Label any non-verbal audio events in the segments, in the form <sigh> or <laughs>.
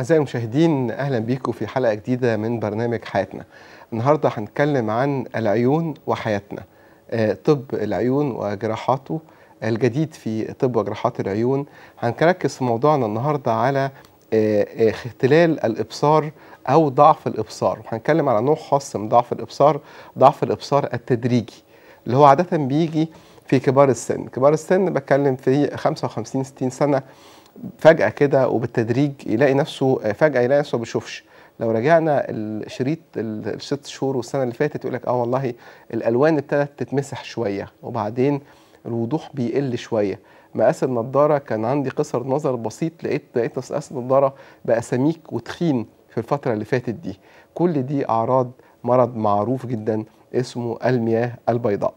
أعزائي المشاهدين أهلا بيكم في حلقة جديدة من برنامج حياتنا. النهاردة هنتكلم عن العيون وحياتنا. آه، طب العيون وجراحاته. الجديد في طب وجراحات العيون. هنركز في موضوعنا النهاردة على آه، آه، اختلال الإبصار أو ضعف الإبصار. وهنتكلم على نوع خاص من ضعف الإبصار ضعف الإبصار التدريجي اللي هو عادة بيجي في كبار السن. كبار السن بتكلم في 55 60 سنة. فجأة كده وبالتدريج يلاقي نفسه فجأة يلاقي نفسه ما بيشوفش. لو رجعنا الشريط ال- الست شهور والسنة اللي فاتت يقول لك آه والله الألوان ابتدت تتمسح شوية وبعدين الوضوح بيقل شوية. مقاس النضارة كان عندي قصر نظر بسيط لقيت لقيت مقاس النضارة بقى سميك وتخين في الفترة اللي فاتت دي. كل دي أعراض مرض معروف جدا اسمه المياه البيضاء.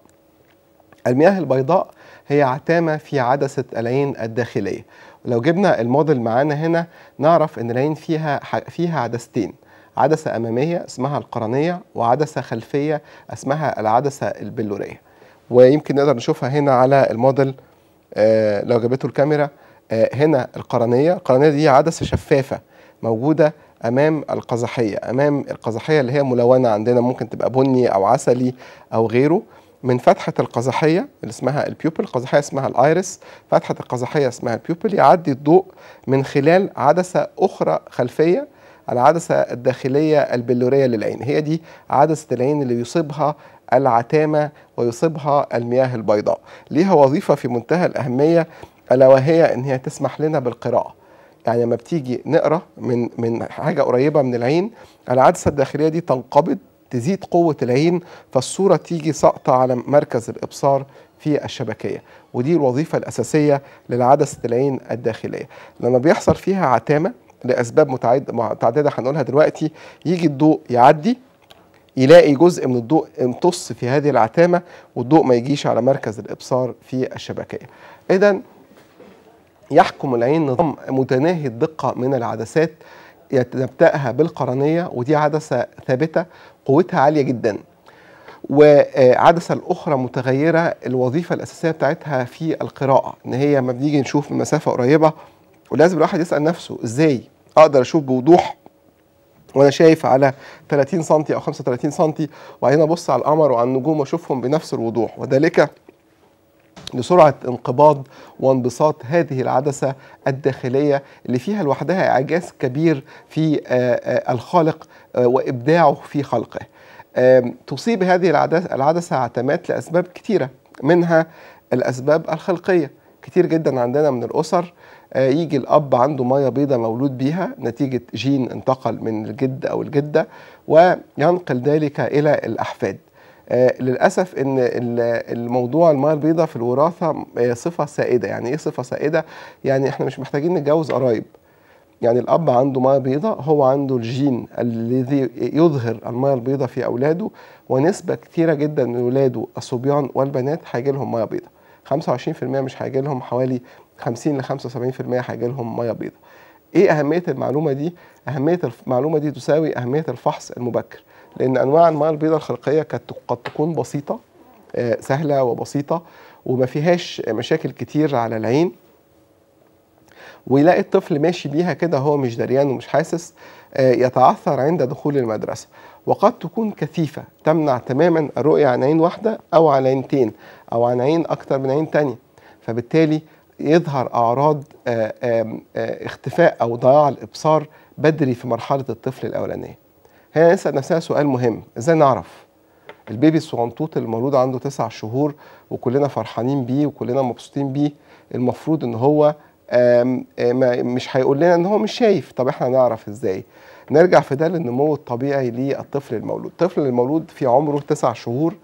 المياه البيضاء هي عتامة في عدسة العين الداخلية. لو جبنا الموديل معانا هنا نعرف إن العين فيها فيها عدستين. عدسة أمامية اسمها القرنية وعدسة خلفية اسمها العدسة البلورية. ويمكن نقدر نشوفها هنا على الموديل آه لو جابته الكاميرا آه هنا القرنية. القرنية دي عدسة شفافة موجودة أمام القزحية. أمام القزحية اللي هي ملونة عندنا ممكن تبقى بني أو عسلي أو غيره. من فتحة القزحية اللي اسمها ال pupil القزحية اسمها ال iris فتحة القزحية اسمها ال pupil يعدي الضوء من خلال عدسة أخرى خلفية العدسة الداخلية البلورية للعين. هي دي عدسة العين اللي يصيبها العتامة ويصيبها المياه البيضاء. ليها وظيفة في منتهى الأهمية ألا وهي إن هي تسمح لنا بالقراءة. يعني لما بتيجي نقرأ من من حاجة قريبة من العين العدسة الداخلية دي تنقبض تزيد قوة العين فالصورة تيجي ساقطة على مركز الإبصار في الشبكية. ودي الوظيفة الأساسية للعدسة العين الداخلية. لما بيحصل فيها عتامة لأسباب متعد- متعددة هنقولها دلوقتي يجي الضوء يعدي يلاقي جزء من الضوء امتص في هذه العتامة والضوء ما يجيش على مركز الإبصار في الشبكية. اذا يحكم العين نظام متناهي الدقة من العدسات يبدأها بالقرنية ودي عدسة ثابتة قوتها عالية جدا. وعدسة الأخرى متغيرة الوظيفة الأساسية بتاعتها في القراءة إن هي لما بنيجي نشوف من مسافة قريبة ولازم الواحد يسأل نفسه إزاي أقدر أشوف بوضوح وأنا شايف على 30 سم أو 35 سم وبعدين أبص على القمر وعلى النجوم وأشوفهم بنفس الوضوح. وذلك لسرعة انقباض وانبساط هذه العدسة الداخلية اللي فيها لوحدها إعجاز كبير في آه، آه، الخالق آه، وإبداعه في خلقه. تصيب هذه العدسة, عتمات لأسباب كثيرة منها الأسباب الخلقية. كتير جدا عندنا من الأسر يجي الأب عنده مية بيضة مولود بيها نتيجة جين انتقل من الجد أو الجدة وينقل ذلك إلى الأحفاد. للأسف إن ال- الموضوع الميه البيضاء في الوراثة آه، صفة سائدة. يعني إيه صفة سائدة؟ يعني إحنا مش محتاجين نتجوز قرايب. يعني الأب عنده ميه بيضاء هو عنده الجين الذي يظهر الميه البيضاء في أولاده ونسبة كثيره جدا من ولاده الصبيان والبنات هيجي لهم ميه بيضاء 25% مش هيجي لهم حوالي 50 ل 75% هيجي لهم ميه بيضاء إيه أهمية المعلومة دي؟ أهمية المعلومة دي تساوي أهمية الفحص المبكر. لأن أنواع المياه البيضاء الخلقية قد تكون بسيطة آه، سهلة وبسيطة وما فيهاش مشاكل كتير على العين. ويلاقي الطفل ماشي بيها كده هو مش دريان ومش حاسس آه، يتعثر عند دخول المدرسة. وقد تكون كثيفة تمنع تماما الرؤية عن عين واحدة أو عن عينتين أو عن عين أكتر من عين تانية. فبالتالي يظهر أعراض آه، اختفاء أو ضياع الإبصار بدري في مرحلة الطفل الأولانية. هنا نسال نفسنا سؤال مهم. إزاي نعرف البيبي الصغنطوط اللي مولود عنده تسع شهور وكلنا فرحانين بيه وكلنا مبسوطين بيه المفروض إن هو مش هيقول لنا إن هو مش شايف. طب إحنا نعرف إزاي؟ نرجع في ده للنمو الطبيعي للطفل المولود. الطفل المولود في عمره تسع شهور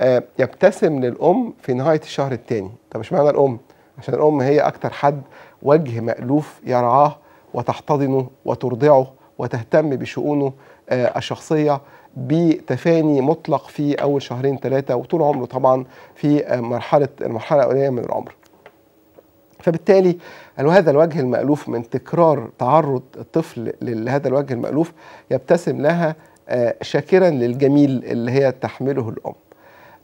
آه، يبتسم للأم في نهاية الشهر الثاني طب مش معنى الأم؟ عشان الأم هي أكتر حد وجه مألوف يرعاه وتحتضنه وترضعه. وتهتم بشؤونه آه، الشخصية بتفاني مطلق في أول شهرين ثلاثة وطول عمره طبعا في آه، مرحلة المرحلة الاوليه من العمر. فبالتالي هذا الوجه المألوف من تكرار تعرض الطفل لهذا الوجه المألوف يبتسم لها آه، شاكرا للجميل اللي هي تحمله الأم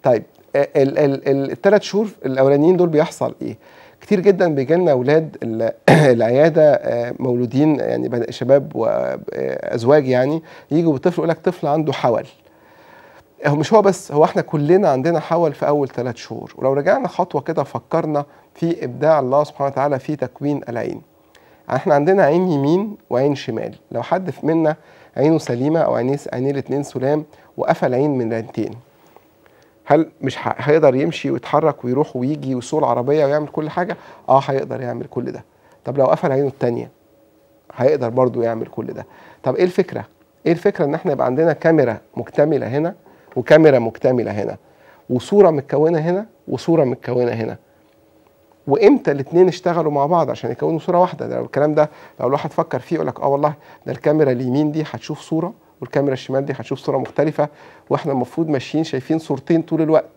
طيب الثلاث شهور الأولانيين دول بيحصل إيه؟ كتير جدا بيجي لنا أولاد <clears throat> العيادة مولودين يعني شباب وازواج يعني يجوا بطفل يقول لك طفل عنده حول. هو مش هو بس هو إحنا كلنا عندنا حول في أول ثلاث شهور. ولو رجعنا خطوة كده فكرنا في إبداع الله سبحانه وتعالى في تكوين العين. إحنا عندنا عين يمين وعين شمال. لو حد منا عينه سليمة أو عينيه عينيه الاثنين سلام وقفل عين من العينتين هل مش هيقدر يمشي ويتحرك ويروح ويجي ويسوق العربية ويعمل كل حاجة؟ آه هيقدر يعمل كل ده. طب لو قفل عينه الثانية هيقدر برضه يعمل كل ده. طب إيه الفكرة؟ إيه الفكرة إن إحنا يبقى عندنا كاميرا مكتملة هنا وكاميرا مكتملة هنا وصورة متكونة هنا وصورة متكونة هنا؟ وإمتى الاثنين اشتغلوا مع بعض عشان يكونوا صورة واحدة؟ ده الكلام ده لو الواحد فكر فيه يقول لك آه والله ده الكاميرا اليمين دي هتشوف صورة والكاميرا الشمال دي هتشوف صورة مختلفة وإحنا المفروض ماشيين شايفين صورتين طول الوقت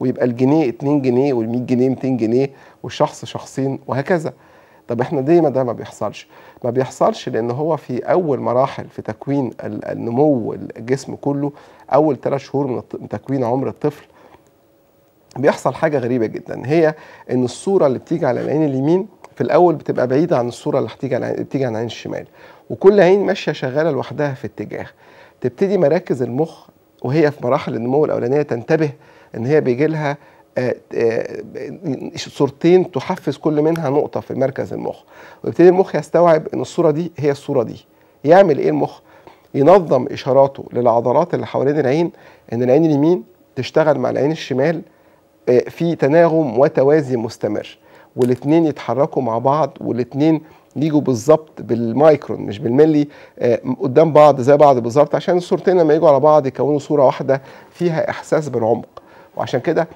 ويبقى الجنيه 2 جنيه وال100 جنيه 200 جنيه والشخص شخصين وهكذا. طب إحنا ليه ما ده ما بيحصلش؟ ما بيحصلش لأن هو في أول مراحل في تكوين النمو الجسم كله أول ثلاث شهور من تكوين عمر الطفل بيحصل حاجة غريبة جدا. هي إن الصورة اللي بتيجي على العين اليمين في الأول بتبقى بعيدة عن الصورة اللي هتيجي على بتيجي العين الشمال. وكل عين ماشية شغالة لوحدها في اتجاه. تبتدي مراكز المخ وهي في مراحل النمو الأولانية تنتبه إن هي بيجي لها صورتين تحفز كل منها نقطة في مركز المخ. ويبتدي المخ يستوعب إن الصورة دي هي الصورة دي. يعمل إيه المخ؟ ينظم إشاراته للعضلات اللي حوالين العين إن العين اليمين تشتغل مع العين الشمال في تناغم وتوازي مستمر. والاثنين يتحركوا مع بعض والاثنين يجوا بالظبط بالمايكرون مش بالملي قدام بعض زي بعض بالظبط عشان الصورتين لما يجوا على بعض يكونوا صورة واحدة فيها إحساس بالعمق. وعشان كده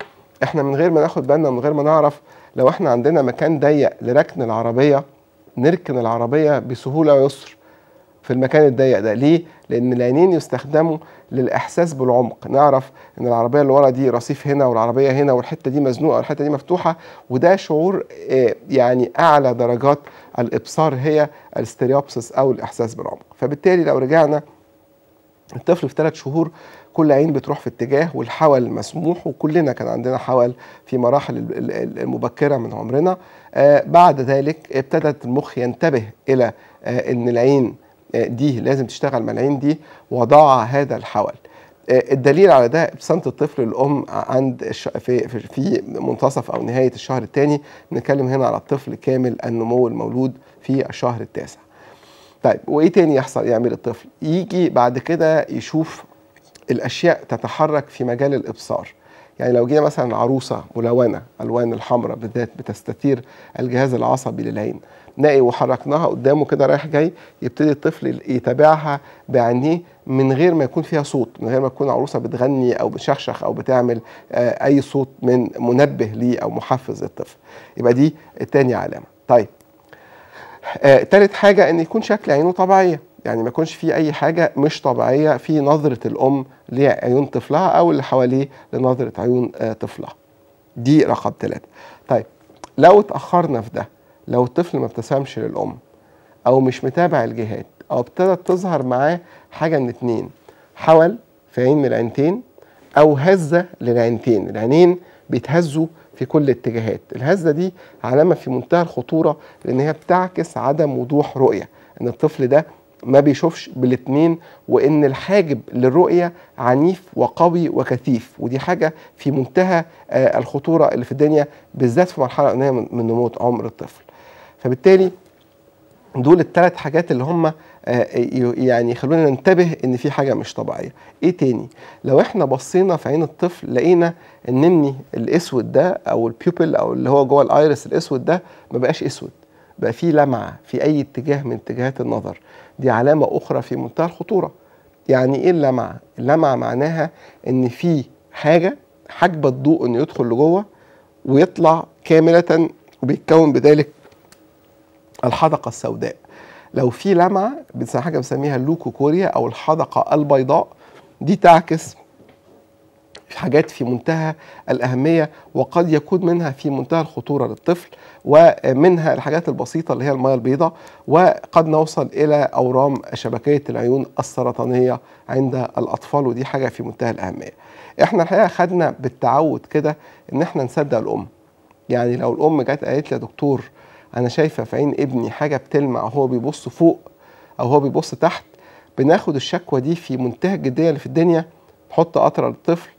إحنا من غير ما ناخد بالنا من غير ما نعرف لو إحنا عندنا مكان ضيق لركن العربية نركن العربية بسهولة ويسر في المكان الضيق ده. ليه؟ لأن العينين يستخدموا للإحساس بالعمق. نعرف إن العربية اللي ورا دي رصيف هنا والعربية هنا والحتة دي مزنوقة والحتة دي مفتوحة وده شعور يعني أعلى درجات الإبصار هي الاستريوبسس أو الإحساس بالعمق. فبالتالي لو رجعنا الطفل في ثلاث شهور كل عين بتروح في اتجاه والحول مسموح وكلنا كان عندنا حول في مراحل المبكرة من عمرنا. آه بعد ذلك ابتدت المخ ينتبه إلى آه إن العين آه دي لازم تشتغل مع العين دي وضع هذا الحول الدليل على ده ابتسامه الطفل الأم عند. في في منتصف أو نهاية الشهر الثاني. بنتكلم هنا على الطفل كامل النمو المولود في الشهر التاسع. طيب وإيه تاني يحصل يعمل الطفل؟ يجي بعد كده يشوف الأشياء تتحرك في مجال الإبصار. يعني لو جينا مثلا عروسة ملونة ألوان الحمراء بالذات بتستثير الجهاز العصبي للعين نلاقي وحركناها قدامه كده رايح جاي يبتدي الطفل يتابعها بعينيه من غير ما يكون فيها صوت من غير ما تكون عروسة بتغني أو بتشخشخ أو بتعمل آه أي صوت من منبه ليه أو محفز للطفل. يبقى دي التاني علامة. طيب آه تالت حاجة إن يكون شكل عينه طبيعية. يعني ما يكونش في أي حاجة مش طبيعية في نظرة الأم لعيون طفلها أو اللي حواليه لنظرة عيون آه طفلها. دي رقم ثلاثة طيب لو اتأخرنا في ده لو الطفل ما ابتسمش للأم أو مش متابع الجهات أو ابتدت تظهر معاه حاجة من اتنين حول في عين من العينتين أو هزة للعينتين العينين بيتهزوا في كل الاتجاهات. الهزة دي علامة في منتهى الخطورة لأن هي بتعكس عدم وضوح رؤية إن الطفل ده ما بيشوفش بالاتنين وإن الحاجب للرؤية عنيف وقوي وكثيف. ودي حاجة في منتهى آه الخطورة اللي في الدنيا بالذات في مرحلة من نمو عمر الطفل. فبالتالي دول الثلاث حاجات اللي هم يعني يخلونا ننتبه إن في حاجة مش طبيعية. إيه تاني؟ لو إحنا بصينا في عين الطفل لقينا النمني الأسود ده أو البيوبل أو اللي هو جوه الايرس الأسود ده ما بقاش أسود. بقى فيه لمعة في أي اتجاه من اتجاهات النظر. دي علامة أخرى في منتهى الخطورة. يعني إيه اللمعة؟ اللمعة معناها إن في حاجة حاجبة الضوء إنه يدخل لجوه ويطلع كاملة وبيتكون بذلك الحدقة السوداء. لو في لمعة حاجة بنسميها اللوكوكوريا أو الحدقة البيضاء دي تعكس حاجات في منتهى الأهمية وقد يكون منها في منتهى الخطورة للطفل ومنها الحاجات البسيطة اللي هي المياه البيضاء وقد نوصل إلى أورام شبكية العيون السرطانية عند الأطفال ودي حاجة في منتهى الأهمية. إحنا الحقيقة خدنا بالتعود كده إن إحنا نصدق الأم. يعني لو الأم جت قالت لي يا دكتور أنا شايفة في عين ابني حاجة بتلمع وهو بيبص فوق أو هو بيبص تحت بناخد الشكوى دي في منتهى الجدية اللي في الدنيا نحط قطره للطفل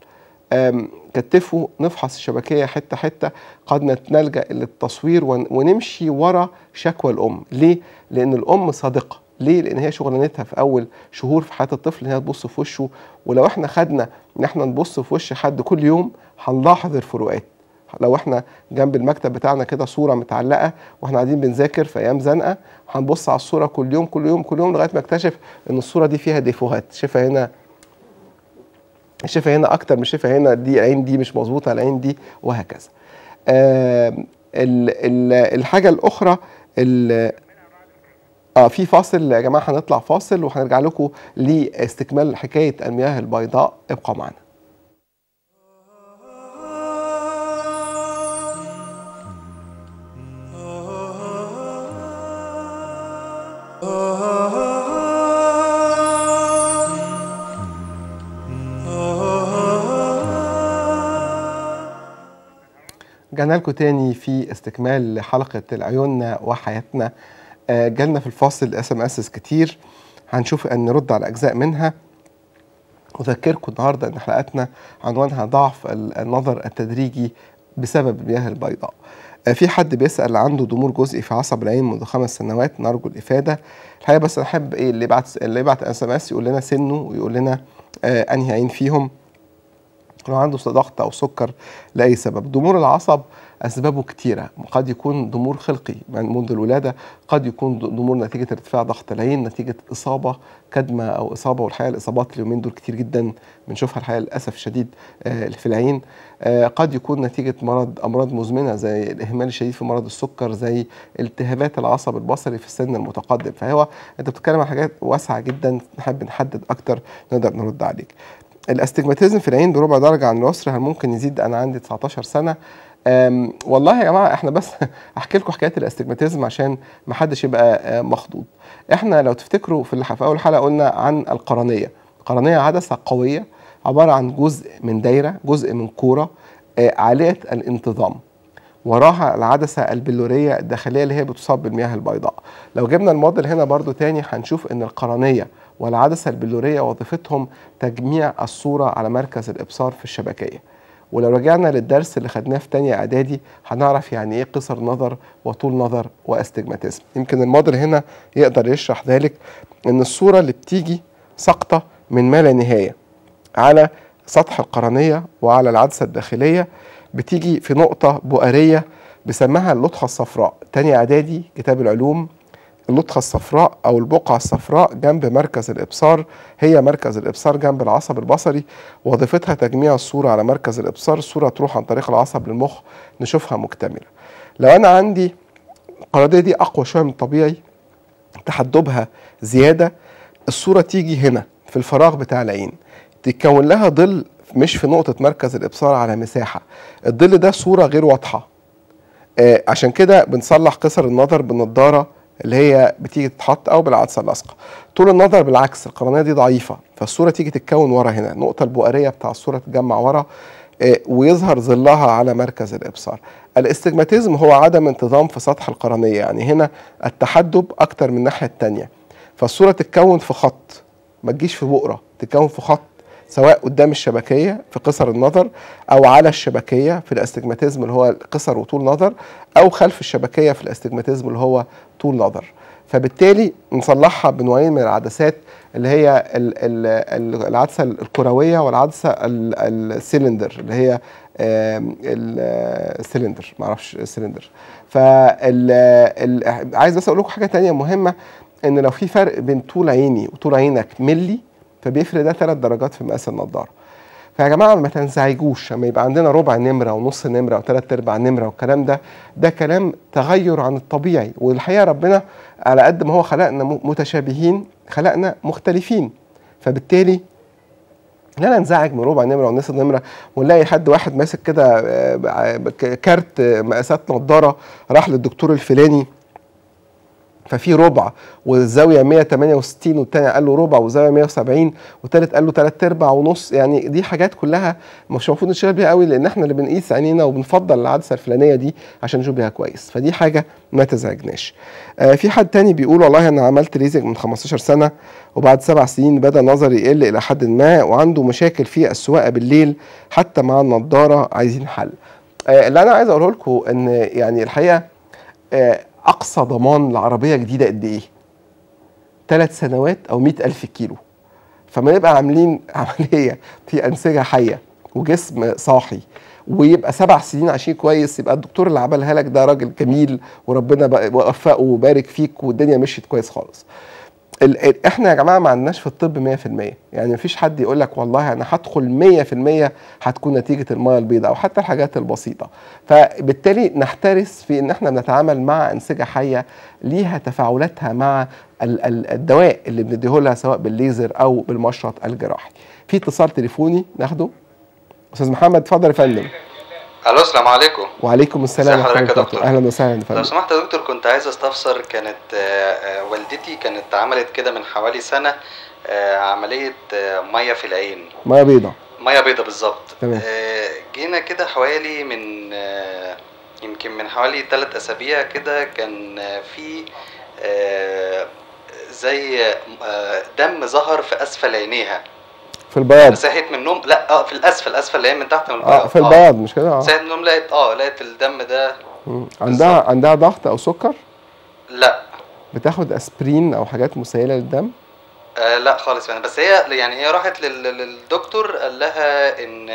كتفه نفحص الشبكية حتة حتة قد نلجأ للتصوير ون- ونمشي ورا شكوى الأم. ليه؟ لأن الأم صادقة. ليه؟ لأن هي شغلانتها في أول شهور في حياة الطفل إن هي تبص في وشه ولو إحنا خدنا إن إحنا نبص في وش حد كل يوم هنلاحظ الفروقات. لو إحنا جنب المكتب بتاعنا كده صورة متعلقة وإحنا قاعدين بنذاكر في أيام زنقة هنبص على الصورة كل يوم كل يوم كل يوم لغاية ما اكتشف إن الصورة دي فيها ديفوهات. شايفها هنا؟ شايفها هنا أكتر من شايفها هنا دي العين دي مش مظبوطة العين دي وهكذا. ال- الحاجة الأخرى ال- آه في فاصل يا جماعة هنطلع فاصل وهنرجع لكم لاستكمال حكاية المياه البيضاء. ابقى معنا. رجعنا لكم تاني في استكمال حلقة العيون وحياتنا. آه، جالنا في الفاصل SMS كتير. هنشوف أن نرد على أجزاء منها. أذكركم النهارده إن حلقتنا عنوانها ضعف ال- النظر التدريجي بسبب المياه البيضاء. آه، في حد بيسأل عنده ضمور جزئي في عصب العين منذ خمس سنوات نرجو الإفادة. الحقيقة بس أنا احب إيه اللي يبعت اللي يبعت SMS يقول لنا سنه ويقول لنا آه أنهي عين فيهم. لو عنده ضغط أو سكر لأي سبب. ضمور العصب أسبابه كتيرة. قد يكون ضمور خلقي. منذ الولادة قد يكون ضمور نتيجة ارتفاع ضغط العين نتيجة إصابة كدمة أو إصابة والحقيقة الإصابات اليومين دول كتير جدا بنشوفها. الحقيقة للأسف الشديد آه، في العين. آه، قد يكون نتيجة مرض أمراض مزمنة زي الإهمال الشديد في مرض السكر زي التهابات العصب البصري في السن المتقدم. فهو أنت بتتكلم عن حاجات واسعة جدا. نحب نحدد أكتر نقدر نرد عليك. الاستجماتيزم في العين بربع درجة عن اليسر هل ممكن يزيد؟ أنا عندي 19 سنة. والله يا جماعة إحنا بس <laughs> أحكي لكم حكاية الاستجماتيزم عشان ما حدش يبقى آه، مخضوض. إحنا لو تفتكروا في الح- في أول حلقة قلنا عن القرنية. القرنية عدسة قوية عبارة عن جزء من دايرة جزء من كورة آه، عالية الانتظام. وراها العدسة البلورية الداخلية اللي هي بتصاب بالمياه البيضاء. لو جبنا الموديل هنا برضو تاني هنشوف إن القرنية والعدسة البلورية وظيفتهم تجميع الصورة على مركز الإبصار في الشبكية. ولو رجعنا للدرس اللي خدناه في تانية إعدادي هنعرف يعني إيه قصر نظر وطول نظر وأستجماتيزم. يمكن الموديل هنا يقدر يشرح ذلك إن الصورة اللي بتيجي ساقطة من ما لا نهاية. على سطح القرنية وعلى العدسة الداخلية بتيجي في نقطة بؤرية بسمها اللطخة الصفراء. تاني إعدادي كتاب العلوم اللطخة الصفراء أو البقعة الصفراء جنب مركز الإبصار. هي مركز الإبصار جنب العصب البصري. وظيفتها تجميع الصورة على مركز الإبصار. الصورة تروح عن طريق العصب للمخ نشوفها مكتملة. لو أنا عندي القرنية دي أقوى شوية من الطبيعي تحدبها زيادة الصورة تيجي هنا في الفراغ بتاع العين. تتكون لها ظل مش في نقطة مركز الإبصار على مساحة. الظل ده صورة غير واضحة. آه عشان كده بنصلح قصر النظر بالنضارة اللي هي بتيجي تتحط أو بالعدسة اللاصقة طول النظر بالعكس القرنية دي ضعيفة فالصورة تيجي تتكون ورا هنا النقطة البؤرية بتاع الصورة تتجمع ورا آه، ويظهر ظلها على مركز الإبصار. الاستجماتيزم هو عدم انتظام في سطح القرنية يعني هنا التحدب أكتر من الناحية التانية. فالصورة تتكون في خط ما تجيش في بؤرة تتكون في خط سواء قدام الشبكية في قصر النظر أو على الشبكية في ال astigmatism اللي هو قصر وطول نظر أو خلف الشبكية في ال astigmatism اللي هو طول نظر. فبالتالي نصلحها بنوعين من العدسات اللي هي ال- ال- ال- العدسة الكروية والعدسة ال- السلندر اللي هي السلندر معرفش السلندر فال ال- عايز بس أقول لكم حاجة تانية مهمة إن لو في فرق بين طول عيني وطول عينك ملي فبيفرق ده ثلاث درجات في مقاس النضارة. فيا جماعة ما تنزعجوش لما يبقى عندنا ربع نمرة ونص نمرة وثلاث أرباع نمرة والكلام ده ده كلام تغير عن الطبيعي. والحقيقة ربنا على قد ما هو خلقنا متشابهين خلقنا مختلفين. فبالتالي لا ننزعج من ربع نمرة ونص نمرة ونلاقي حد واحد ماسك كده آه، كارت مقاسات نضارة راح للدكتور الفلاني ففي ربع والزاوية 168 والتاني قال له ربع والزاوية 170 والتالت قال له تلات ارباع ونص يعني دي حاجات كلها مش المفروض نشتغل بيها قوي لأن إحنا اللي بنقيس عينينا وبنفضل العدسة الفلانية دي عشان نشوف بيها كويس فدي حاجة ما تزعجناش. آه في حد تاني بيقول والله أنا عملت ليزك من 15 سنة وبعد سبع سنين بدأ نظري يقل إلى حد ما وعنده مشاكل في السواقة بالليل حتى مع النضارة عايزين حل. آه اللي أنا عايز أقوله لكم إن يعني الحقيقة آه أقصى ضمان لعربية جديدة قد إيه؟ ثلاث سنوات أو مئة ألف كيلو فما نبقى عاملين <laughs> عملية في أنسجة حية وجسم صاحي ويبقى سبع سنين عايشين كويس يبقى الدكتور اللي عملها لك ده راجل جميل وربنا وفقه وبارك فيك والدنيا مشيت كويس خالص. ال إحنا يا جماعة ما عندناش في الطب 100% يعني مفيش حد يقول لك والله أنا هدخل 100% هتكون نتيجة المية البيضاء أو حتى الحاجات البسيطة. فبالتالي نحترس في إن إحنا بنتعامل مع أنسجة حية ليها تفاعلاتها مع ال ال الدواء اللي بنديه لها سواء بالليزر أو بالمشرط الجراحي. في اتصال تليفوني ناخده؟ أستاذ محمد اتفضل يا فندم. ألو السلام عليكم. وعليكم السلام حضرتك يا دكتور؟ أهلا وسهلا يا لو سمحت يا دكتور كنت عايز أستفسر. كانت آه، آه، والدتي كانت عملت كده من حوالي سنة آه، عملية مية في العين. مية بيضاء مية بيضة بالظبط. تمام. جينا كده حوالي من يمكن من حوالي ثلاث أسابيع كده كان في زي دم ظهر في أسفل عينيها. في البياض. صحيت من النوم لا آه في الأسفل اسفل اللي هي من تحت من البياض. آه. في البياض مش كده؟ آه. صحيت من النوم لقيت آه لقيت الدم ده. عندها عندها ضغط أو سكر؟ لا. بتاخد أسبرين أو حاجات مسيله للدم؟ آه لا خالص يعني. بس هي يعني هي راحت لل- للدكتور قال لها إن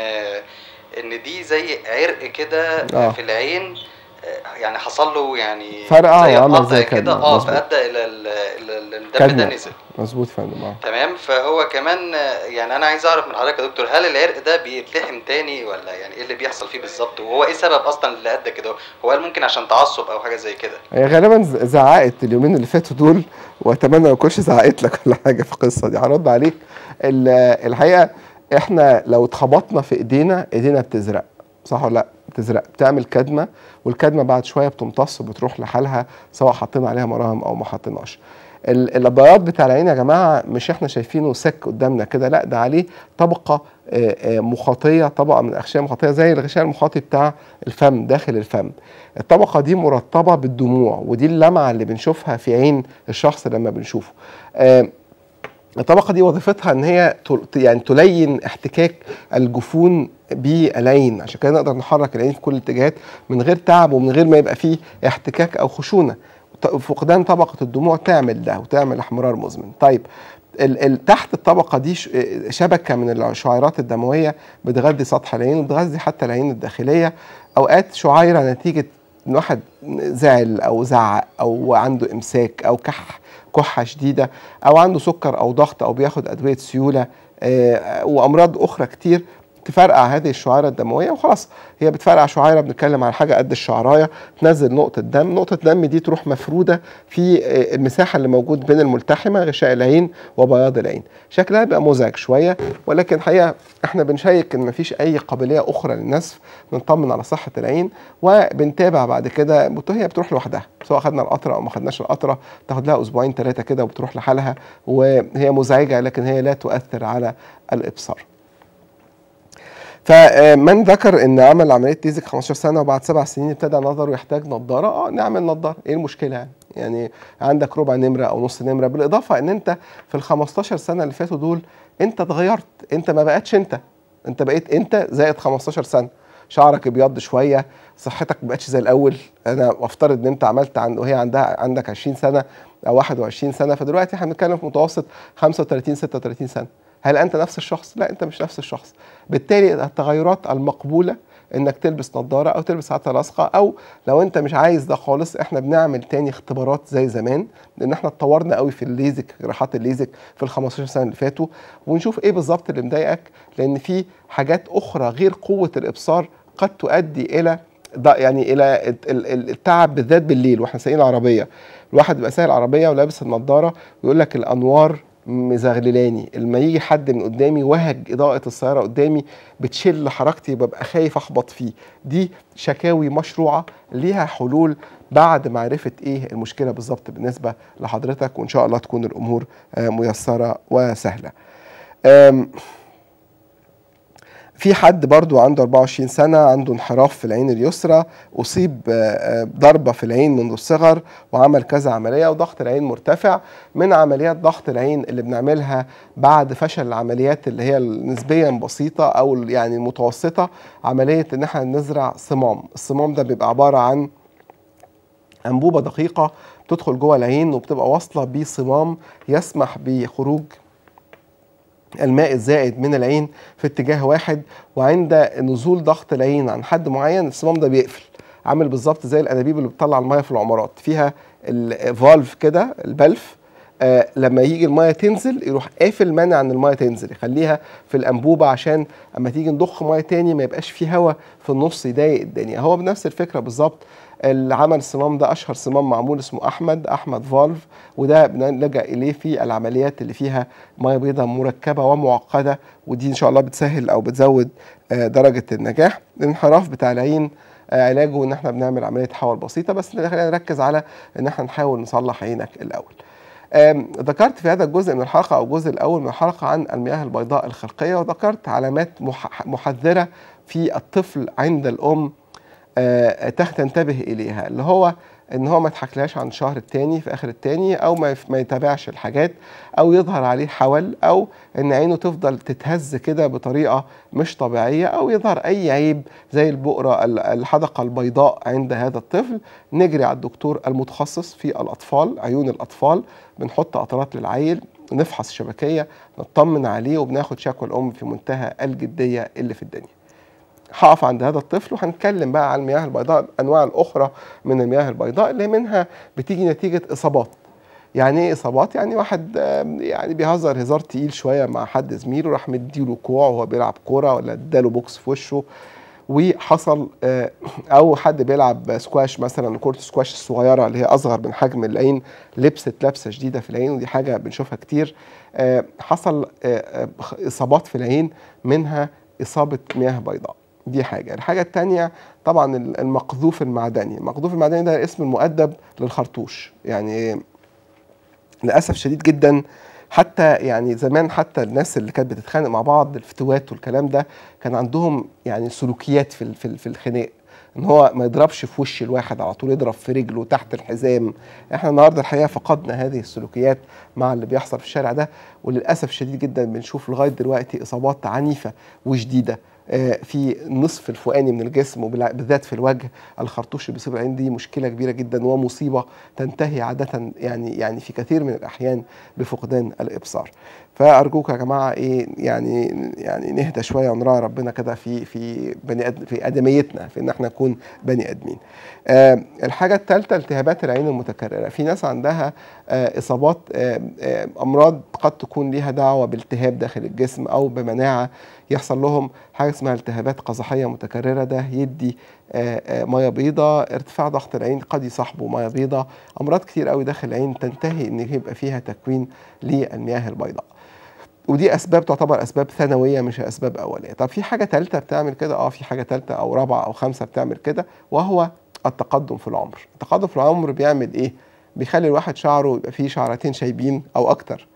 إن دي زي عرق كده آه. في العين. آه، يعني حصل له يعني فرقعة زي قطع كده آه. فأدى إلى ال- إلى ال- الدم. ده نزل. مظبوط يا فندم آه. تمام. فهو كمان يعني أنا عايز أعرف من حضرتك يا دكتور هل العرق ده بيتلحم تاني ولا يعني إيه اللي بيحصل فيه بالظبط؟ وهو إيه سبب أصلا اللي أدى كده؟ هو قال ممكن عشان تعصب أو حاجة زي كده؟ هي غالبا زعقت اليومين اللي فاتوا دول وأتمنى ما اكونش زعقت لك ولا حاجة في القصة دي. هرد عليك. ال- الحقيقة إحنا لو اتخبطنا في إيدينا إيدينا بتزرق. صح ولا لأ؟ بتزرق. بتعمل كدمة والكدمة بعد شوية بتمتص وبتروح لحالها سواء حطينا عليها مراهم أو ما حطيناش ال- البياض بتاع العين يا جماعة مش إحنا شايفينه سك قدامنا كده لا ده عليه طبقة مخاطية طبقة من الأغشية المخاطية زي الغشاء المخاطي بتاع الفم داخل الفم. الطبقة دي مرطبة بالدموع ودي اللمعة اللي بنشوفها في عين الشخص لما بنشوفه. الطبقة دي وظيفتها إن هي يعني تلين احتكاك الجفون بالعين عشان كده نقدر نحرك العين في كل الاتجاهات من غير تعب ومن غير ما يبقى فيه احتكاك أو خشونة. فقدان طبقة الدموع تعمل ده وتعمل احمرار مزمن. طيب تحت الطبقة دي شبكة من الشعيرات الدموية بتغذي سطح العين وبتغذي حتى العين الداخلية. أوقات شعيرة نتيجة إن واحد زعل أو زعق أو عنده إمساك أو كح كحة شديدة أو عنده سكر أو ضغط أو بياخد أدوية سيولة آه، وأمراض أخرى كتير تفرقع هذه الشعيرة الدموية وخلاص. هي بتفرقع شعيرة بنتكلم عن حاجة قد الشعراية تنزل نقطة دم. نقطة الدم دي تروح مفرودة في آه، المساحة اللي موجود بين الملتحمة غشاء العين وبياض العين. شكلها بيبقى مزعج شوية ولكن الحقيقة إحنا بنشيك إن مفيش أي قابلية أخرى للنسف بنطمن على صحة العين وبنتابع بعد كده. هي بتروح لوحدها سواء خدنا القطرة أو ما خدناش القطرة تاخد لها أسبوعين ثلاثة كده وبتروح لحالها وهي مزعجة لكن هي لا تؤثر على الإبصار. فمن ذكر إن عمل عملية ليزك 15 سنة وبعد سبع سنين ابتدى نظره يحتاج نظارة آه نعمل نظارة. إيه المشكلة يعني؟ يعني عندك ربع نمرة أو نص نمرة. بالإضافة إن أنت في ال 15 سنة اللي فاتوا دول أنت اتغيرت. أنت ما بقتش أنت. أنت بقيت أنت زائد 15 سنة. شعرك ابيض شوية صحتك ما بقتش زي الأول. أنا أفترض إن أنت عملت عند وهي عندها عندك 20 سنة أو 21 سنة فدلوقتي إحنا بنتكلم في متوسط 35 36 سنة. هل أنت نفس الشخص؟ لا أنت مش نفس الشخص. بالتالي التغيرات المقبولة إنك تلبس نظارة أو تلبس عدسه لاصقه أو لو أنت مش عايز ده خالص إحنا بنعمل تاني اختبارات زي زمان لأن إحنا اتطورنا قوي في الليزك جراحات الليزك في ال 15 سنة اللي فاتوا ونشوف إيه بالظبط اللي مضايقك لأن في حاجات أخرى غير قوة الإبصار قد تؤدي إلى ده يعني إلى ال- ال- التعب بالذات بالليل وإحنا سايقين العربية. الواحد بيبقى سايق العربية ولابس النضاره ويقول لك الأنوار مزغللاني. لما يجي حد من قدامي وهج إضاءة السيارة قدامي بتشل حركتي ببقى خايف أخبط فيه. دي شكاوي مشروعة ليها حلول بعد معرفة إيه المشكلة بالظبط بالنسبة لحضرتك وإن شاء الله تكون الأمور آه، ميسرة وسهلة. في حد برضو عنده 24 سنة عنده انحراف في العين اليسرى أصيب آه، آه، ضربة في العين منذ الصغر وعمل كذا عملية وضغط العين مرتفع. من عمليات ضغط العين اللي بنعملها بعد فشل العمليات اللي هي نسبيا بسيطة أو يعني المتوسطة عملية إن إحنا نزرع صمام. الصمام ده بيبقى عبارة عن أنبوبة دقيقة بتدخل جوه العين وبتبقى واصلة بصمام يسمح بخروج الماء الزائد من العين في اتجاه واحد وعند نزول ضغط العين عن حد معين الصمام ده بيقفل. عامل بالظبط زي الأنابيب اللي بتطلع الميه في العمارات. فيها الفالف كده البلف آه لما يجي المية تنزل يروح قافل مانع إن المية تنزل يخليها في الأنبوبة عشان أما تيجي نضخ مية تاني ما يبقاش في هواء في النص يضايق الدنيا. هو بنفس الفكرة بالظبط. اللي عمل الصمام ده أشهر صمام معمول اسمه أحمد أحمد فالف وده بنلجا إليه في العمليات اللي فيها مية بيضاء مركبة ومعقدة ودي إن شاء الله بتسهل أو بتزود آه، درجة النجاح. الانحراف بتاع العين آه، علاجه إن إحنا بنعمل عملية حول بسيطة بس خلينا نركز على إن إحنا نحاول نصلح عينك الأول. ذكرت في هذا الجزء من الحلقة أو الجزء الأول من الحلقة عن المياه البيضاء الخلقية وذكرت علامات مح- محذرة في الطفل عند الأم آه، تنتبه إليها اللي هو إن هو ما يضحكلهاش عن الشهر التاني في آخر التاني أو ما ما يتابعش الحاجات أو يظهر عليه حول أو إن عينه تفضل تتهز كده بطريقة مش طبيعية أو يظهر أي عيب زي البؤرة ال- الحدقة البيضاء عند هذا الطفل. نجري على الدكتور المتخصص في الأطفال عيون الأطفال. بنحط قطرات للعيل نفحص الشبكية نطمن عليه وبناخد شكوى الأم في منتهى الجدية اللي في الدنيا. هقف عند هذا الطفل وهنتكلم بقى عن المياه البيضاء الأنواع الأخرى من المياه البيضاء اللي منها بتيجي نتيجة إصابات. يعني إيه إصابات؟ يعني واحد يعني بيهزر هزار تقيل شوية مع حد زميله راح مديله كوع وهو بيلعب كورة ولا اداله بوكس في وشه وحصل آه، أو حد بيلعب سكواش مثلا كره سكواش الصغيرة اللي هي أصغر من حجم العين لبست لبسة شديده في العين ودي حاجة بنشوفها كتير آه، حصل آه، إصابات في العين منها إصابة مياه بيضاء. دي حاجة. الحاجة الثانية طبعا المقذوف المعدني. المقذوف المعدني ده اسم المؤدب للخرطوش. يعني للأسف شديد جدا حتى يعني زمان حتى الناس اللي كانت بتتخانق مع بعض الفتوات والكلام ده كان عندهم يعني سلوكيات في في في الخناق. إن هو ما يضربش في وش الواحد على طول يضرب في رجله تحت الحزام. إحنا النهارده الحقيقة فقدنا هذه السلوكيات مع اللي بيحصل في الشارع ده وللأسف شديد جدا بنشوف لغاية دلوقتي إصابات عنيفة وشديدة. في النصف الفوقاني من الجسم وبالذات في الوجه الخرطوش اللي بيصيب العين دي مشكلة كبيرة جدا ومصيبة تنتهي عادة يعني يعني في كثير من الأحيان بفقدان الإبصار. فأرجوك يا جماعة إيه يعني يعني نهدى شوية ونراعي ربنا كده في في بني أد في أدميتنا في إن إحنا نكون بني آدمين. آه الحاجة الثالثه التهابات العين المتكررة. في ناس عندها آه إصابات آه آه أمراض قد تكون ليها دعوة بالتهاب داخل الجسم أو بمناعة يحصل لهم حاجة اسمها التهابات قزحية متكررة ده يدي آه، آه، مية بيضاء ارتفاع ضغط العين قد يصاحبه مية بيضاء أمراض كتير قوي داخل العين تنتهي إن يبقى فيها تكوين للمياه البيضاء. ودي أسباب تعتبر أسباب ثانوية مش أسباب أولية. طب في حاجة ثالثه بتعمل كده؟ آه في حاجة ثالثه أو رابعة أو خمسة بتعمل كده وهو التقدم في العمر. التقدم في العمر بيعمل إيه؟ بيخلي الواحد شعره يبقى فيه شعرتين شايبين أو أكتر.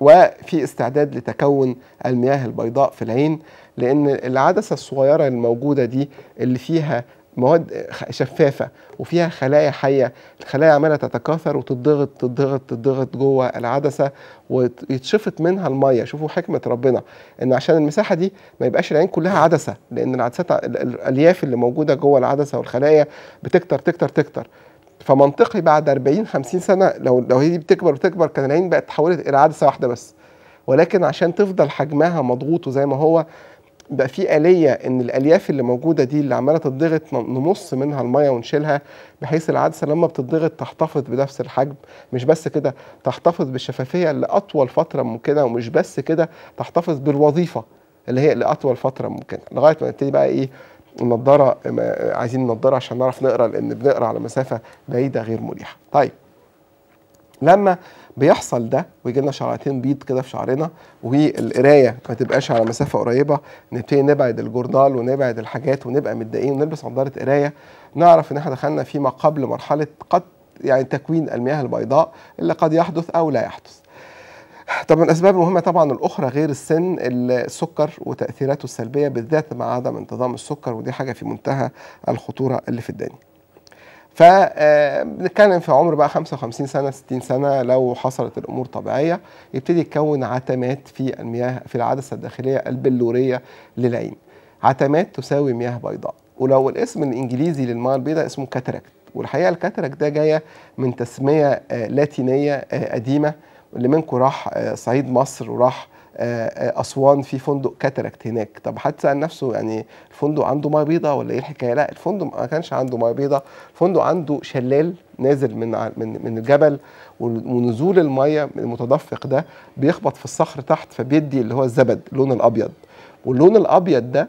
وفي استعداد لتكون المياه البيضاء في العين لأن العدسة الصغيرة الموجودة دي اللي فيها مواد شفافة وفيها خلايا حية الخلايا عمالة تتكاثر وتضغط تضغط تضغط جوه العدسة ويتشفط منها المية. شوفوا حكمة ربنا إن عشان المساحة دي ما يبقاش العين كلها عدسة لأن العدسات ال- ال- الألياف اللي موجودة جوه العدسة والخلايا بتكتر تكتر تكتر. فمنطقي بعد 40 50 سنة لو لو هي دي بتكبر وتكبر كان العين بقت تحولت إلى عدسه واحدة بس. ولكن عشان تفضل حجمها مضغوط وزي ما هو بقى في آلية إن الألياف اللي موجودة دي اللي عمالة تضغط نمص منها المية ونشيلها بحيث العدسة لما بتضغط تحتفظ بنفس الحجم. مش بس كده تحتفظ بالشفافية لأطول فترة ممكنة ومش بس كده تحتفظ بالوظيفة اللي هي لأطول فترة ممكنة. لغاية ما نبتدي بقى إيه النضارة ما- عايزين نضارة عشان نعرف نقرأ لأن بنقرأ على مسافة بعيدة غير مريحة. طيب لما بيحصل ده ويجي لنا شعرتين بيض كده في شعرنا والقراية ما تبقاش على مسافة قريبة نبتدي نبعد الجورنال ونبعد الحاجات ونبقى متضايقين ونلبس نظاره قراية نعرف إن إحنا دخلنا فيما قبل مرحلة قد يعني تكوين المياه البيضاء اللي قد يحدث أو لا يحدث. طبعا الاسباب المهمه طبعا الأخرى غير السن السكر وتأثيراته السلبية بالذات مع عدم انتظام السكر ودي حاجة في منتهى الخطورة اللي في الدنيا. فبنتكلم في عمر بقى 55 سنة 60 سنة لو حصلت الأمور طبيعية يبتدي يكون عتمات في المياه في العدسه الداخلية البلورية للعين. عتمات تساوي مياه بيضاء ولو الاسم الإنجليزي للمياه البيضاء اسمه cataract والحقيقة ال cataract ده جاية من تسمية لاتينية قديمة اللي منكم راح صعيد مصر وراح أسوان في فندق كاتاراكت هناك. طب حد سأل نفسه يعني الفندق عنده ميه بيضاء ولا إيه الحكاية؟ لا الفندق ما كانش عنده ميه بيضاء. الفندق عنده شلال نازل من من من الجبل ونزول الميه المتدفق ده بيخبط في الصخر تحت فبيدي اللي هو الزبد اللون الأبيض. واللون الأبيض ده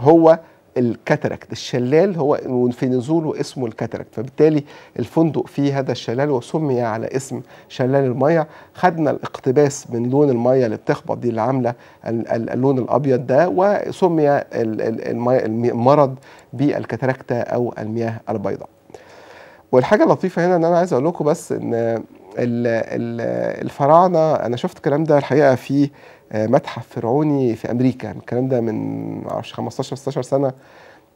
هو ال cataract الشلال هو في نزوله اسمه ال cataract فبالتالي الفندق فيه هذا الشلال وسمي على اسم شلال الميه خدنا الاقتباس من لون الميه اللي بتخبط دي اللي عاملة اللون الأبيض ده وسمي المرض بالكاتاراكتا أو المياه البيضاء. والحاجة اللطيفه هنا إن أنا عايز أقول لكم بس إن الفراعنة أنا شفت الكلام ده الحقيقة في متحف فرعوني في أمريكا الكلام ده من معرفش 15 16 سنة.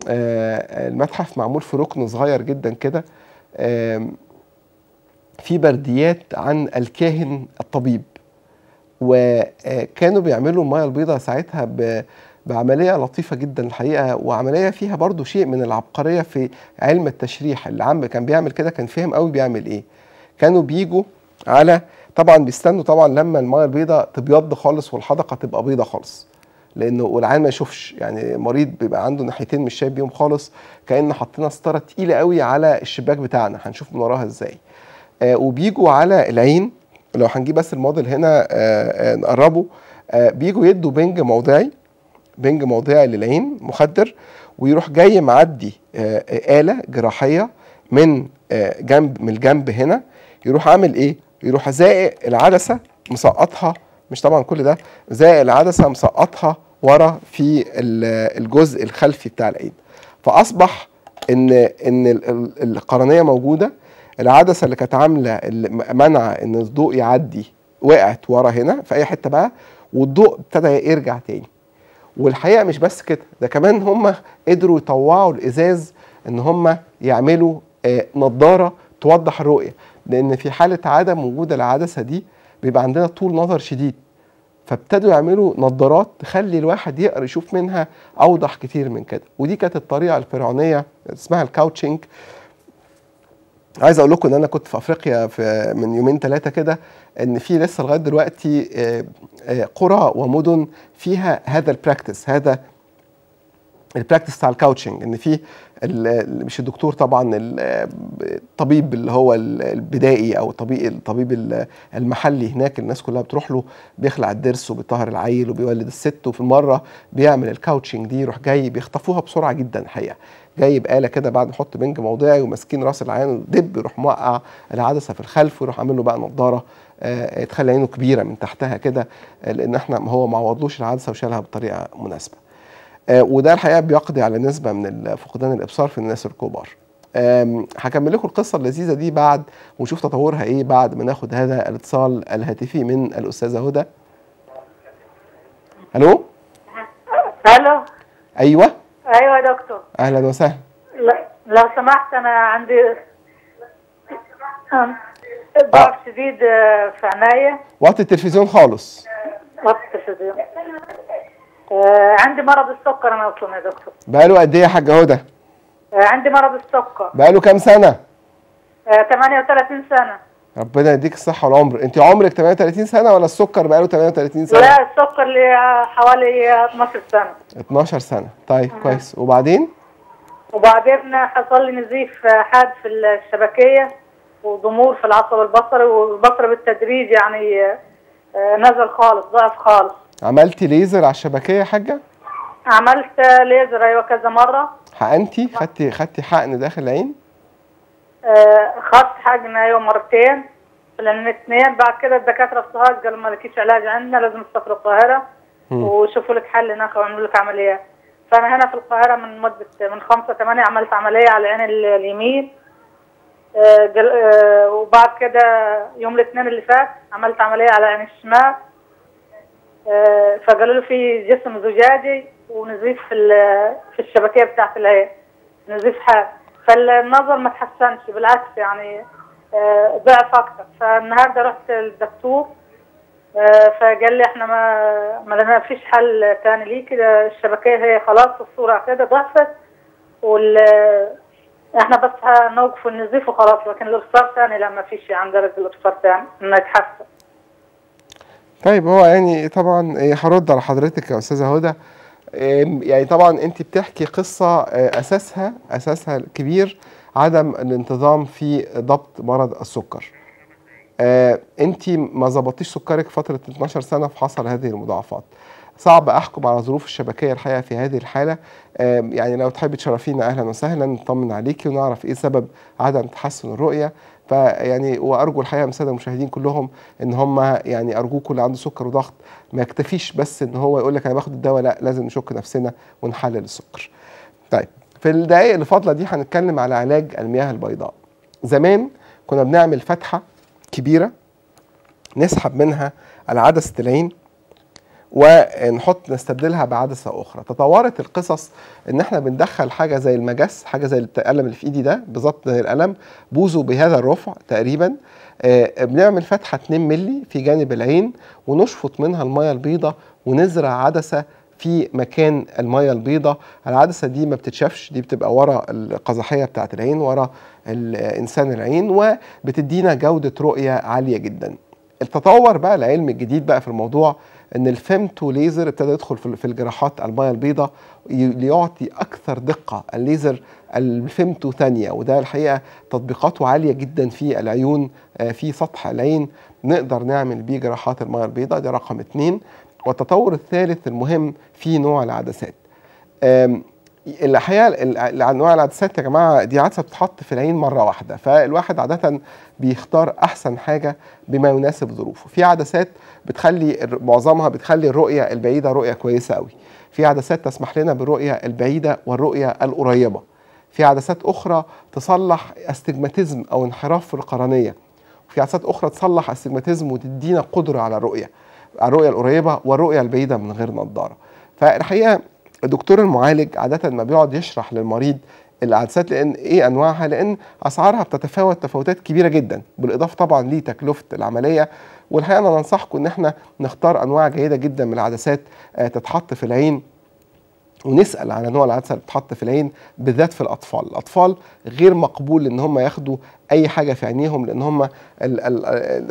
المتحف معمول في ركن صغير جدا كده. في برديات عن الكاهن الطبيب. وكانوا بيعملوا الميه البيضاء ساعتها بعملية لطيفة جدا الحقيقة وعملية فيها برضو شيء من العبقرية في علم التشريح. اللي عم كان بيعمل كده كان فاهم قوي بيعمل إيه. كانوا بيجوا على طبعا بيستنوا طبعا لما الميه البيضاء تبيض خالص والحدقة تبقى بيضه خالص. لأنه والعيان ما يشوفش يعني مريض بيبقى عنده ناحيتين مش شايف بيهم خالص كان حطينا ستارة تقيلة قوي على الشباك بتاعنا هنشوف من وراها إزاي. آه وبيجوا على العين لو هنجيب بس الموديل هنا آه آه نقربه آه بيجوا يدوا بنج موضعي بنج موضعي للعين مخدر ويروح جاي معدي آه آلة جراحية من آه جنب من الجنب هنا يروح عامل إيه؟ يروح زائق العدسة مسقطها مش طبعا كل ده زائق العدسة مسقطها ورا في الجزء الخلفي بتاع العين. فأصبح ان إن القرنية موجودة العدسة اللي كانت عاملة منع إن الضوء يعدي وقعت ورا هنا في أي حتة بقى والضوء ابتدى يرجع تاني. والحقيقة مش بس كده ده كمان هم قدروا يطوعوا الإزاز إن هم يعملوا آه نظارة توضح الرؤية. لأن في حالة عدم وجود العدسه دي بيبقى عندنا طول نظر شديد. فابتدوا يعملوا نظارات تخلي الواحد يقدر يشوف منها أوضح كتير من كده. ودي كانت الطريقة الفرعونية اسمها ال couching عايز أقول لكم إن أنا كنت في أفريقيا في من يومين ثلاثة كده إن في لسه لغاية دلوقتي قرى ومدن فيها هذا ال practice هذا ال practice بتاع ال couching إن في مش الدكتور طبعا الطبيب اللي هو البدائي أو الطبيب الطبيب المحلي هناك الناس كلها بتروح له بيخلع الضرس وبيطهر العيل وبيولد الست وفي المرة بيعمل الكاوتشنج دي يروح جاي بيخطفوها بسرعة جدا الحقيقة جاي بآلة كده بعد ما يحط بنج موضعي وماسكين رأس العيان دب يروح موقع العدسة في الخلف ويروح عامل له بقى نظارة آه تخلي عينه كبيرة من تحتها كده لأن إحنا هو ما عوضلوش العدسة وشالها بطريقة مناسبة. آه وده الحقيقة بيقضي على نسبة من فقدان الإبصار في الناس الكبار. هكمل لكم القصة اللذيذة دي بعد ونشوف تطورها إيه بعد ما ناخد هذا الاتصال الهاتفي من الأستاذة هدى. ألو؟ ألو؟ أيوه؟ أيوه يا دكتور. أهلا وسهلا. لا- لو سمحت أنا عندي ضعف شديد آه، في عناية وطي التلفزيون خالص. وقت التلفزيون. آه، عندي مرض السكر أنا أصلا يا دكتور. بقاله قد إيه يا حاجة هدى؟ آه، عندي مرض السكر. بقاله كام سنة؟ آه، 38 سنة. ربنا يديك الصحة والعمر. أنت عمرك 38 سنة ولا السكر بقاله 38 سنة؟ لا السكر لي حوالي 12 سنة. 12 سنة. طيب كويس. وبعدين؟ وبعدين حصل لي نزيف حاد في الشبكية وضمور في العصب البصري والبصر بالتدريج يعني آه، نزل خالص ضعف خالص. عملتي ليزر على الشبكية يا حاجة؟ عملت آه، ليزر أيوه كذا مرة حقنتي خدتي خدتي حقن داخل العين؟ آه، خدت حقن أيوه مرتين في الاثنين بعد كده الدكاترة سوهاج قالوا ما لكيش علاج عندنا لازم تسافر القاهرة. وشوفوا لك حل هناك ويعملوا لك عمليات فأنا هنا في القاهرة من مدة من 5 8 عملت عملية على العين ال- اليمين آه، جل- آه، وبعد كده يوم الاثنين اللي فات عملت عملية على العين الشمال آه، فقالوا له في جسم زجاجي ونزيف في في الشبكية بتاعت نزيف حاد فالنظر ما تحسنش بالعكس يعني آه، ضعف أكتر فالنهاردة رحت للدكتور آه، فقال لي إحنا ما ما لنا فيش حل تاني ليك ده الشبكية هي خلاص الصورة كده ضعفت وال إحنا بس هنوقف النزيف وخلاص. لكن الابصار تاني لا ما فيش عن درجه الابصار تاني إنه يتحسن. طيب هو يعني طبعا إيه، هرد على حضرتك يا أستاذة هدى يعني طبعا أنت بتحكي قصة آه، أساسها أساسها الكبير عدم الانتظام في ضبط مرض السكر. أنت ما ظبطتيش سكرك فترة 12 سنة فحصل هذه المضاعفات. صعب أحكم على ظروف الشبكية الحقيقة في هذه الحالة. آه، يعني لو تحبي تشرفينا أهلا وسهلا نطمن عليكي ونعرف إيه سبب عدم تحسن الرؤية. فيعني وأرجو الحقيقة من الساده المشاهدين كلهم إن هم يعني ارجوكم اللي عنده سكر وضغط ما يكتفيش بس إن هو يقول لك أنا باخد الدواء لا لازم نشك نفسنا ونحلل السكر. طيب في الدقائق اللي فاضلة دي هنتكلم على علاج المياه البيضاء. زمان كنا بنعمل فتحة كبيرة نسحب منها العدسة العين ونحط نستبدلها بعدسة أخرى. تطورت القصص إن إحنا بندخل حاجة زي المجس حاجة زي القلم اللي في إيدي ده بالظبط زي القلم بوزه بهذا الرفع تقريبا. آه، بنعمل فتحة 2 مللي في جانب العين ونشفط منها المية البيضاء ونزرع عدسة في مكان المية البيضاء العدسة دي ما بتتشافش دي بتبقى ورا القزحية بتاعه العين ورا الإنسان العين وبتدينا جودة رؤية عالية جدا. التطور بقى العلم الجديد بقى في الموضوع إن الفيمتو ليزر ابتدى يدخل في الجراحات الميه البيضاء ليعطي أكثر دقة الليزر الفيمتو ثانية. وده الحقيقة تطبيقاته عالية جدا في العيون آه، في سطح العين. نقدر نعمل بيه جراحات الميه البيضاء ده رقم اثنين والتطور الثالث المهم في نوع العدسات. الحقيقة ال- ال- انواع العدسات يا جماعة دي عدسه بتتحط في العين مرة واحدة. فالواحد عادة بيختار أحسن حاجة بما يناسب ظروفه. في عدسات بتخلي معظمها بتخلي الرؤية البعيدة رؤية كويسة قوي في عدسات تسمح لنا بالرؤية البعيدة والرؤية القريبة. في عدسات أخرى تصلح استجماتيزم أو انحراف في القرنية. وفي عدسات أخرى تصلح استجماتيزم وتدينا قدرة على الرؤية الرؤية القريبة والرؤية البعيدة من غير نظارة. فالحقيقة الدكتور المعالج عادة ما بيقعد يشرح للمريض العدسات لأن إيه أنواعها؟ لأن أسعارها بتتفاوت تفاوتات كبيرة جدا. بالإضافة طبعا لتكلفة العملية. والحقيقة أنا ننصحكم إن إحنا نختار أنواع جيدة جدا من العدسات آه، تتحط في العين. ونسأل على نوع العدسه اللي بتتحط في العين بالذات في الأطفال. الأطفال غير مقبول إن هم ياخدوا أي حاجة في عينيهم لأن هم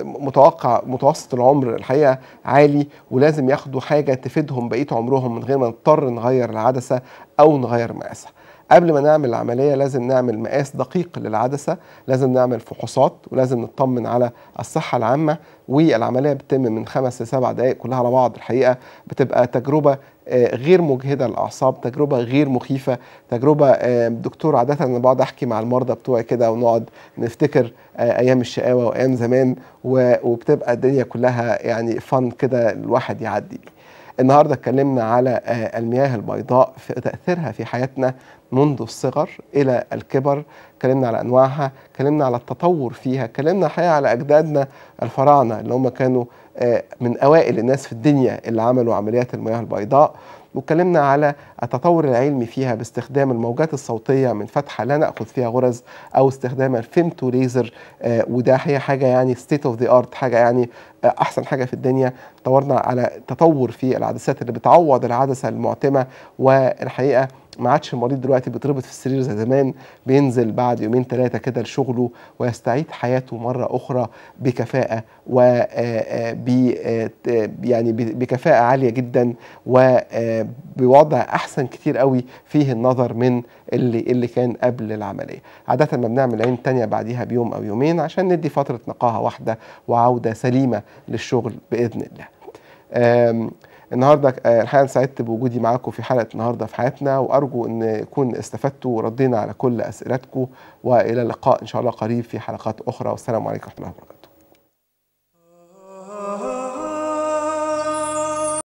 متوقع متوسط العمر الحقيقة عالي ولازم ياخدوا حاجة تفيدهم بقية عمرهم من غير ما نضطر نغير العدسة أو نغير مقاسها. قبل ما نعمل العملية لازم نعمل مقاس دقيق للعدسة لازم نعمل فحوصات ولازم نطمن على الصحة العامة والعملية بتتم من خمس لسبع دقائق كلها على بعض. الحقيقة بتبقى تجربة غير مجهدة للأعصاب تجربة غير مخيفة تجربة آه، دكتور عادة أنا بقعد أحكي مع المرضى بتوعي كده ونقعد نفتكر آه، أيام الشقاوة وأيام زمان وبتبقى الدنيا كلها يعني فن كده الواحد يعدي بيه. النهارده اتكلمنا على آه، المياه البيضاء في تأثيرها في حياتنا منذ الصغر إلى الكبر. اتكلمنا على أنواعها اتكلمنا على التطور فيها اتكلمنا الحقيقة على إجدادنا الفراعنة اللي هم كانوا آه، من أوائل الناس في الدنيا اللي عملوا عمليات المياه البيضاء. واتكلمنا على التطور العلمي فيها باستخدام الموجات الصوتية من فتحة لا نأخذ فيها غرز أو استخدام ال femto laser آه، وده هي حاجة يعني state of the art حاجة يعني آه، أحسن حاجة في الدنيا. طورنا على تطور في العدسات اللي بتعوض العدسة المعتمة والحقيقة ما عادش المريض دلوقتي بيتربط في السرير زي زمان بينزل بعد يومين ثلاثة كده لشغله ويستعيد حياته مرة أخرى بكفاءة و آه، آه، آه، يعني بكفاءة عالية جدا وبوضع أحسن كتير قوي فيه النظر من اللي اللي كان قبل العملية. عادة ما بنعمل عين تانية بعديها بيوم أو يومين عشان ندي فترة نقاهة واحدة وعودة سليمة للشغل بإذن الله. النهارده آه، الحقيقة سعدت بوجودي معاكم في حلقة النهارده في حياتنا وأرجو إن يكون استفدتوا وردينا على كل أسئلتكم وإلى اللقاء إن شاء الله قريب في حلقات أخرى والسلام عليكم ورحمة الله وبركاته. آه.